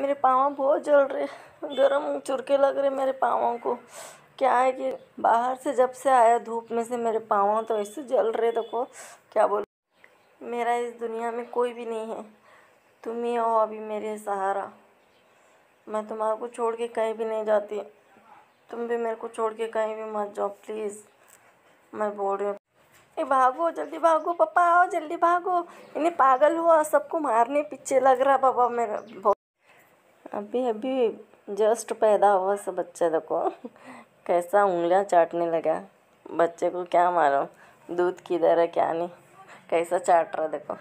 मेरे पाँव बहुत जल रहे गर्म चुरके लग रहे मेरे पाँवों को। क्या है कि बाहर से जब से आया धूप में से मेरे पाँव तो ऐसे जल रहे, देखो क्या बोल मेरा इस दुनिया में कोई भी नहीं है। तुम ही हो अभी मेरे सहारा। मैं तुम्हारे को छोड़ के कहीं भी नहीं जाती। तुम भी मेरे को छोड़ के कहीं भी मत जाओ प्लीज़ मैं बोल रही हूँ। ए, भागो, जल्दी भागो, पापा आओ, जल्दी भागो। इन्हें पागल हुआ, सबको मारने पीछे लग रहा पापा मेरा। अभी अभी जस्ट पैदा हुआ सब बच्चा देखो। कैसा उंगलियाँ चाटने लगा। बच्चे को क्या मालूम? दूध किधर है, क्या नहीं? कैसा चाट रहा देखो।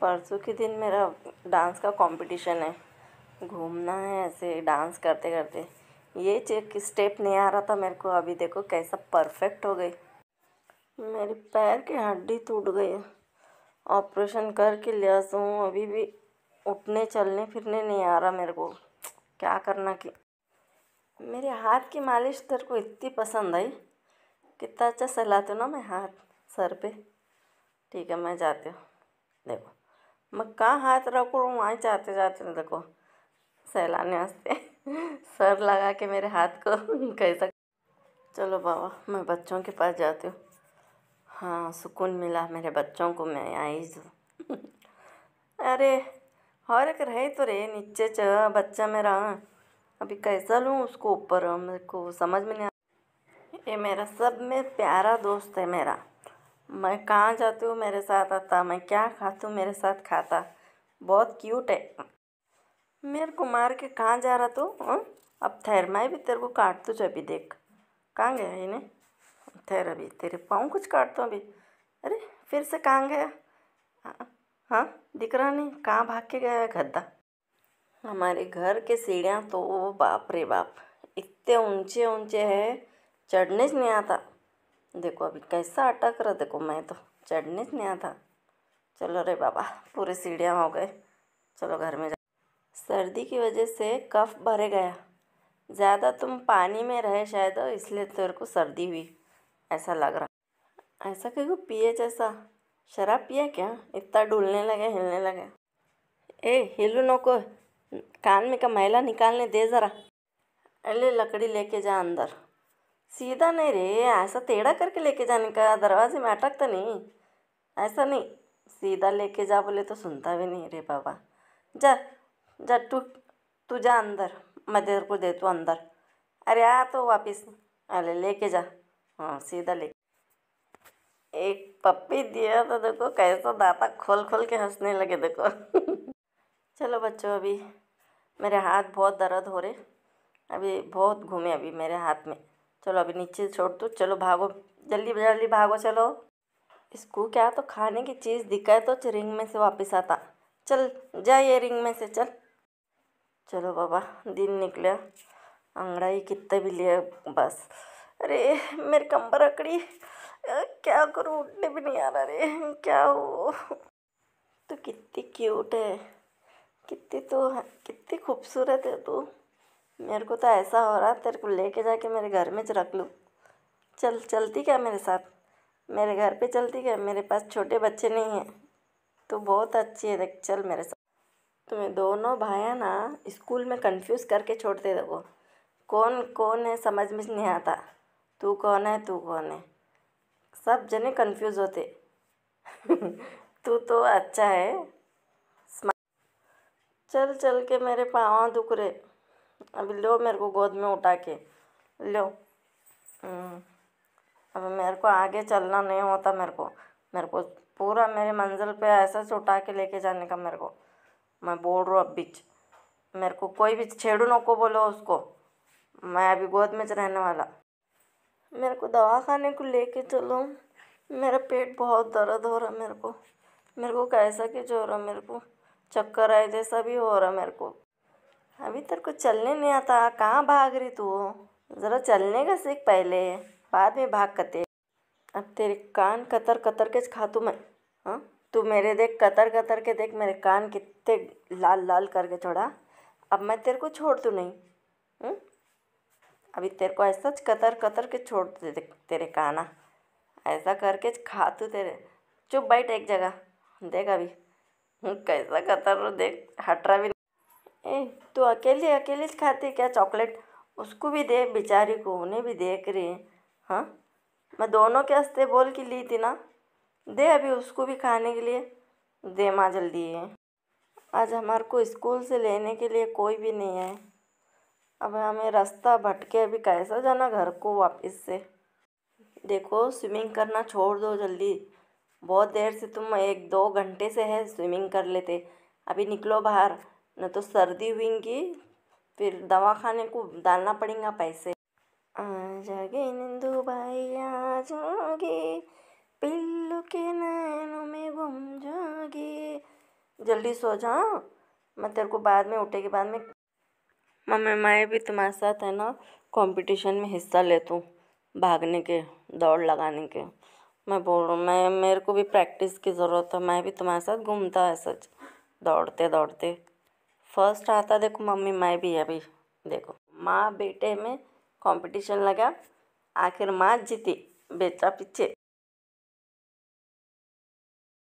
परसों के दिन मेरा डांस का कंपटीशन है। घूमना है ऐसे डांस करते करते। ये चेक स्टेप नहीं आ रहा था मेरे को। अभी देखो कैसा परफेक्ट हो गई। मेरे पैर की हड्डी टूट गई ऑपरेशन करके लिया हूँ, अभी भी उठने चलने फिरने नहीं आ रहा मेरे को। क्या करना कि? मेरे हाथ की मालिश तेरे को इतनी पसंद आई। कितना अच्छा सहलाते हूँ ना मैं हाथ, सर पे। ठीक है, मैं जाती हूँ। देखो, मैं कहाँ हाथ रखूँ, वहाँ जाते जाते देखो सहलाने वास्ते सर लगा के मेरे हाथ को कैसा चलो बाबा, मैं बच्चों के पास जाती हूँ। हाँ सुकून मिला मेरे बच्चों को, मैं आई अरे और एक रहे तो रे नीचे च, बच्चा मेरा। अभी कैसा लूँ उसको ऊपर, मेरे को समझ में नहीं आ ये मेरा सब में प्यारा दोस्त है मेरा। मैं कहाँ जाती हूँ मेरे साथ आता, मैं क्या खाती हूँ मेरे साथ खाता। बहुत क्यूट है। मेरे को मार के कहाँ जा रहा तू हाँ? अब ठहर मैं भी, तेरे को काट तुझे अभी देख। कहाँ गया इन्हें? ठहर अभी तेरे पाँव कुछ काटता हूँ अभी। अरे, फिर से कहाँ गया? हाँ, दिख रहा नहीं कहाँ भाग के गया है गद्दा? हमारे घर के सीढ़ियाँ तो बाप रे बाप इतने ऊँचे ऊँचे है चढ़ने से नहीं आता। देखो अभी कैसा अटक रहा देखो मैं तो चढ़ने से नहीं आता। चलो रे बाबा पूरे सीढ़ियाँ हो गए। चलो घर में जा। सर्दी की वजह से कफ भरे गया। ज़्यादा तुम पानी में रहे शायद इसलिए तेरे को सर्दी हुई ऐसा लग रहा। ऐसा कहीं पिए जैसा? शराब पिया क्या? इतना डुलने लगे, हिलने लगे। ए हिलू नको कान में का मैला निकालने दे ज़रा। अरे, लकड़ी लेके जा अंदर। सीधा नहीं रे, ऐसा टेढ़ा करके लेके जाने का, दरवाजे में अटक तो नहीं। ऐसा नहीं, सीधा लेके जा बोले तो सुनता भी नहीं रे बाबा। जा जा तू तू जा अंदर, मैं तेरे को दे तू अंदर। अरे, आ तो वापस। अरे, लेके जा। हाँ सीधा ले एक पप्पी दिया तो देखो कैसा दाता खोल खोल के हंसने लगे देखो। चलो बच्चों अभी मेरे हाथ बहुत दर्द हो रहे। अभी बहुत घूमे अभी मेरे हाथ में। चलो अभी नीचे छोड़ दो। चलो भागो। जल्दी जल्दी भागो चलो। इसको क्या तो खाने की चीज़ दिखाए तो रिंग में से वापस आता। चल, जा ये रिंग में से चल। चलो बाबा, दिन निकले। अंगड़ाई कितने भी लिए बस। अरे, मेरी कंबर अकड़ी क्या करूँ? उठने भी नहीं आ रहा रे। क्या हो तो कितनी क्यूट है। कितनी तो कितनी खूबसूरत है तू। मेरे को तो ऐसा हो रहा, तेरे को लेके जाके मेरे घर में रख लूँ। चल, चलती क्या मेरे साथ? मेरे घर पे चलती क्या? मेरे पास छोटे बच्चे नहीं हैं। तो बहुत अच्छी है, देख, चल मेरे साथ। तुम्हें दोनों भाइयाँ ना, स्कूल में कंफ्यूज करके छोड़ते देखो। कौन कौन है समझ में नहीं आता। तू कौन है, तू कौन है? सब जने कंफ्यूज होते। तू तो अच्छा है। चल चल के मेरे पाँव दुख रहे। अभी लो मेरे को गोद में उठा के। लो। हम्म। अब मेरे को आगे चलना नहीं होता मेरे को। मेरे को पूरा मेरे मंजिल पे ऐसा उठा के लेके जाने का मेरे को। मैं बोल रहा हूँ अब बीच। मेरे को कोई भी छेड़ू नको बोलो उसको। मैं अभी गोद में रहने वाला। मेरे को दवा खाने को लेके चलो। मेरा पेट बहुत दर्द हो रहा मेरे को। मेरे को कैसा कि जो हो रहा मेरे को। चक्कर आए जैसा भी हो रहा मेरे को। अभी तेरे को चलने नहीं आता। कहाँ भाग रही तू? ज़रा चलने का सीख पहले। बाद में भाग कते। अब तेरे कान कतर कतर के खा तू मैं। हाँ? तू मेरे देख कतर कतर के देख मेरे कान कितने लाल लाल करके छोड़ा अब मैं तेरे को छोड़ तू नहीं। हुँ? अभी तेरे को ऐसा कतर कतर के छोड़ दे तेरे काना। ऐसा करके खा तू तेरे। चुप बैठ एक जगह। देख अभी। कैसा कतर देख। हट रहा भी ए तो अकेले अकेले खाती क्या चॉकलेट? उसको भी दे बेचारी को, उन्हें भी दे करे हाँ। मैं दोनों के हँसते बोल के ली थी ना। दे अभी उसको भी खाने के लिए। दे माँ जल्दी। है आज हमारे को स्कूल से लेने के लिए कोई भी नहीं है अब हमें रास्ता भटके अभी कैसा जाना घर को वापस से? देखो स्विमिंग करना छोड़ दो जल्दी। बहुत देर से तुम एक दो घंटे से है स्विमिंग कर लेते। अभी निकलो बाहर, न तो सर्दी हुई फिर दवा खाने को डालना पड़ेगा पैसे। जागे नंदू भाई, आ जागे। पिल्लू के नैनों में गुम जागे। जल्दी सो जाओ मैं तेरे को बाद में, उठे के बाद में मम्मी, मैं भी तुम्हारे साथ है ना कंपटीशन में हिस्सा लेता हूँ, भागने के, दौड़ लगाने के। मैं बोल रहा हूँ, मैं, मेरे को भी प्रैक्टिस की ज़रूरत है, मैं भी तुम्हारे साथ घूमता है सच दौड़ते दौड़ते। फ़र्स्ट आता देखो मम्मी, मैं भी अभी, देखो। माँ बेटे में कंपटीशन लगा, आखिर माँ जीती, बेटा पीछे।